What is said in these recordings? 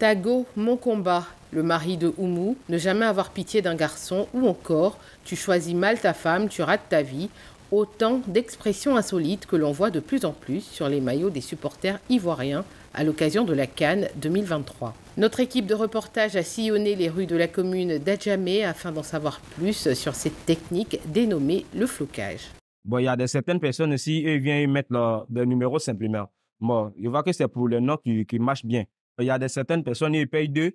Tago, mon combat, le mari de Oumou, ne jamais avoir pitié d'un garçon, ou encore tu choisis mal ta femme, tu rates ta vie, autant d'expressions insolites que l'on voit de plus en plus sur les maillots des supporters ivoiriens à l'occasion de la Cannes 2023. Notre équipe de reportage a sillonné les rues de la commune d'Adjamé afin d'en savoir plus sur cette technique dénommée le flocage. Bon, il y a des, certaines personnes ici, ils viennent mettre leur, numéro simplement. Je vois que c'est pour le nom qui, qui marche bien. Il y a des certaines personnes, ils payent deux,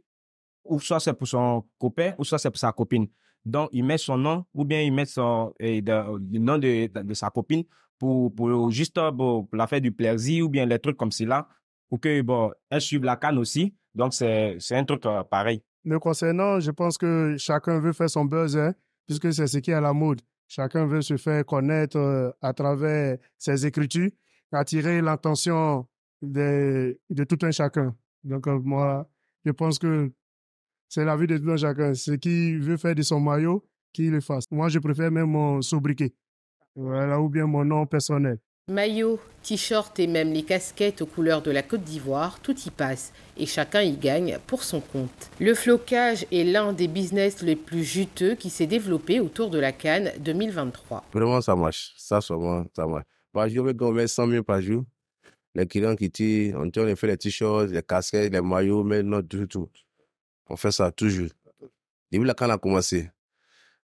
ou soit c'est pour son copain, ou soit c'est pour sa copine. Donc, il met son nom, ou bien il met son, le nom de, de, sa copine pour, pour juste bon, pour la faire du plaisir, ou bien les trucs comme cela, pour que, bon, elle suive la canne aussi. Donc, c'est un truc euh, pareil. Me concernant, je pense que chacun veut faire son buzz, hein, puisque c'est ce qui est à la mode. Chacun veut se faire connaître euh, à travers ses écritures, attirer l'attention de, de tout un chacun. Donc, euh, moi, je pense que c'est la vie de tout un chacun. Ce qui veut faire de son maillot, qu'il le fasse. Moi, je préfère même mon sobriquet. Voilà, ou bien mon nom personnel. Maillots, t-shirts et même les casquettes aux couleurs de la Côte d'Ivoire, tout y passe et chacun y gagne pour son compte. Le flocage est l'un des business les plus juteux qui s'est développé autour de la Cannes 2023. Vraiment, ça marche. Ça, vraiment, ça marche. Par jour, on met 100 000 par jour. Les clients qui tirent, on on fait les t-shirts, les casquettes, les maillots, mais non, du tout. On fait ça toujours. Depuis la canne a commencé.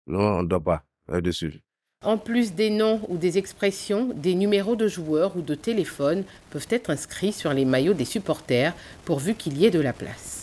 Non, on ne doit pas là-dessus. En plus des noms ou des expressions, des numéros de joueurs ou de téléphone peuvent être inscrits sur les maillots des supporters pourvu qu'il y ait de la place.